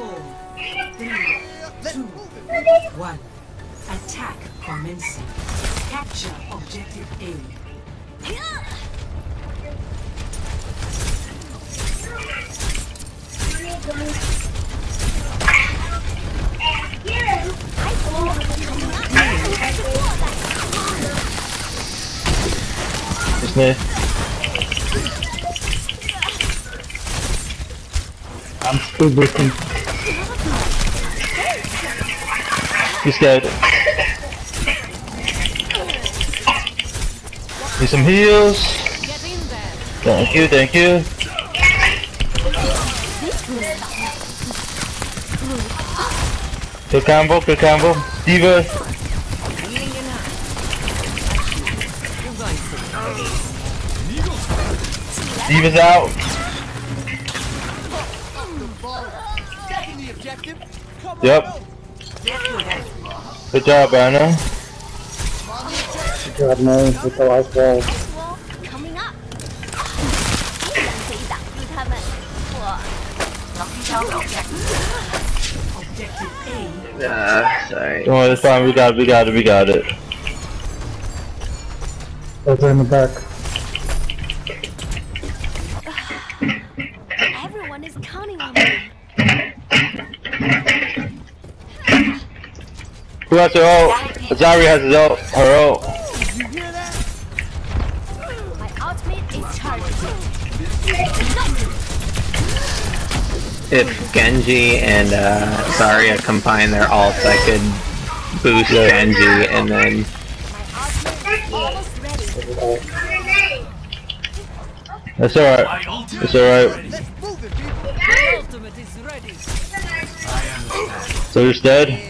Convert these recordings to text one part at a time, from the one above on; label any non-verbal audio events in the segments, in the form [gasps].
Four, three, two, one. Attack commencing. Capture objective A. It's near. I'm still boosting. He's dead. Need some heals. Thank you, thank you. Good combo, good combo. D.Va. D.Va's out. Yep. Good job, Ana. Good job, man, with the last wall. Nah, sorry. Don't worry, it's fine, we got it, we got it, we got it. Over in the back. Who has her ult? Zarya has his ult. Her ult. My ultimate is charged. If Genji and uh, Zarya combine their ults, I could boost Genji and then My ultimate is ready. That's alright. It's alright. So he's dead.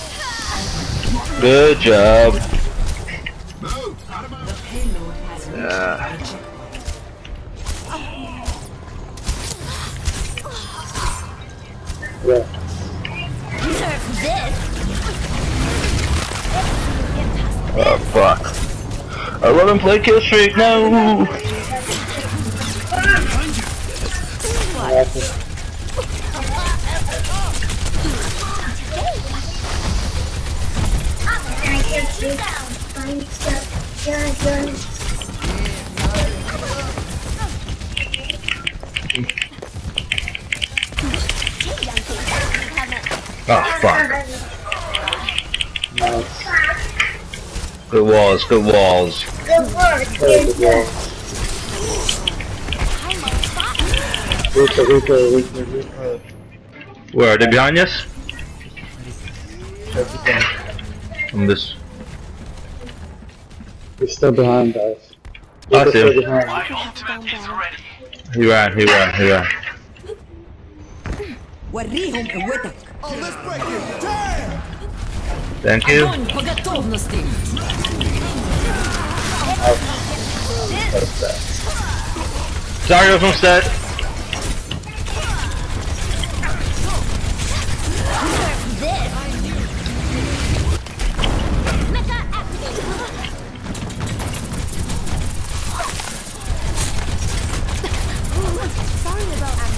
Good job. Yeah. This! Oh, fuck. 11 play kill streak, no! Oh, fuck. Good walls, good walls. Rika, Rika, Rika, Rika. Where are they behind us? I'm this. He's still behind us. I see him. My ultimate is ready. He ran, he ran, he ran. Thank you. Oh. Zarya's on set.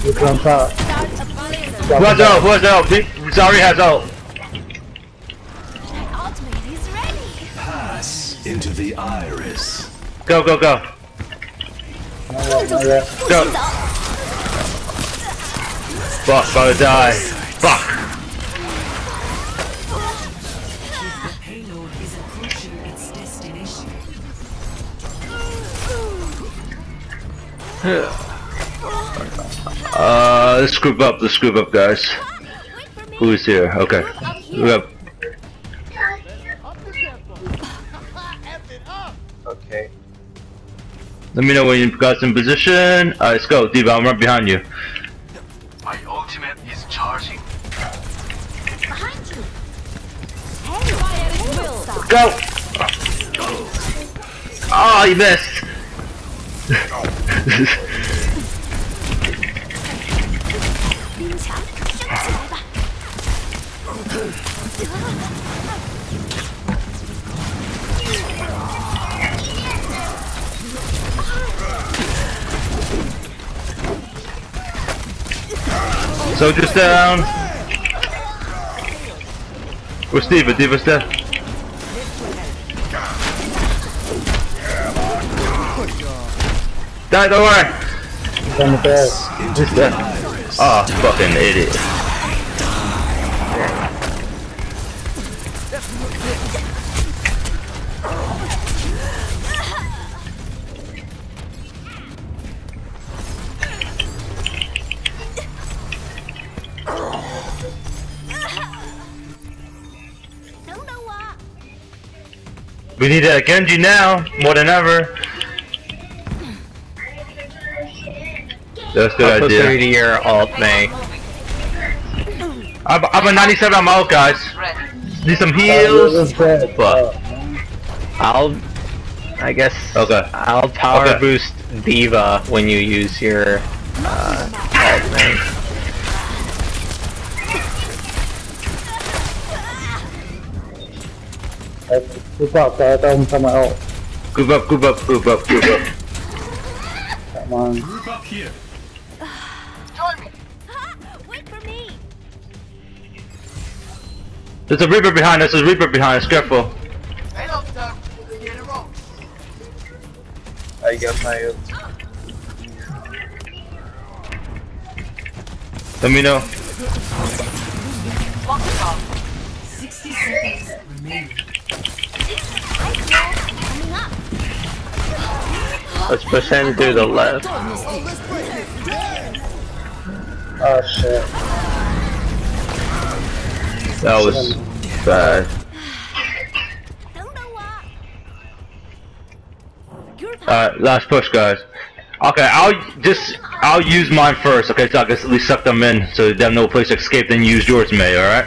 Look on top. What's up? What's up? Zarya has ready Pass into the iris. Go, go, go. Go. Fuck, about to die. Fuck. Yeah. Uh, let's group up. Let's group up, guys. Who is here? Okay. Let me know when you've got some position. Uh, let's go, D.Va. I'm right behind you. My ultimate is charging. Behind you. Hey, go. go. Oh, you missed. [laughs] Soldiers down! Where's D.Va? D.Va's dead. Die, don't worry! He's on the back. He's dead. Oh, fucking idiot. We need a Genji now, more than ever. That's a I'll good put idea. 3 to your alt, Mei. I'm, I'm a 97, I'm out, guys. Need some heals. River's. Fuck. I'll, I guess, Okay. I'll power Okay. boost D.Va when you use your uh, alt, Mei. Group up, guys. I'm from my ult. Group up, group up, group up, group up. Come on. Group up here. [gasps] Wait for me! There's a Reaper behind us, there's a Reaper behind us, careful. I got my ult. Let me know. 60 seconds remaining. Let's push him to the left. Oh shit. That was bad. Alright, last push guys. Okay, I'll just I'll use mine first, okay, so I guess at least suck them in so they have no place to escape, then use yours Mei, alright?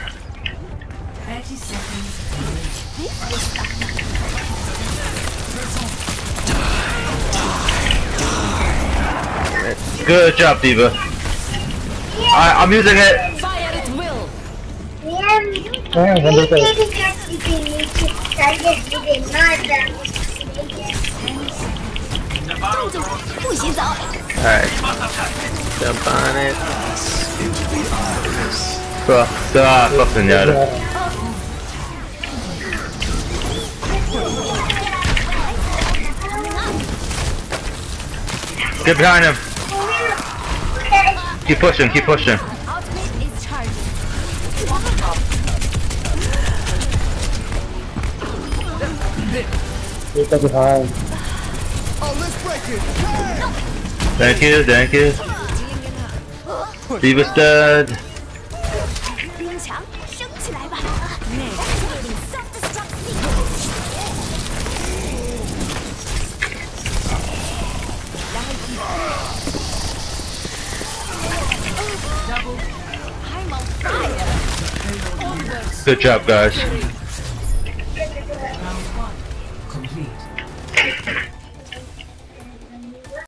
Good job, D.Va. I, I'm using it. Fire at will. Alright. on it. Bro, da fucking yada. Get behind him. Keep pushing, keep pushing. Is. Thank you, thank you. D.Va's dead. Good job, guys.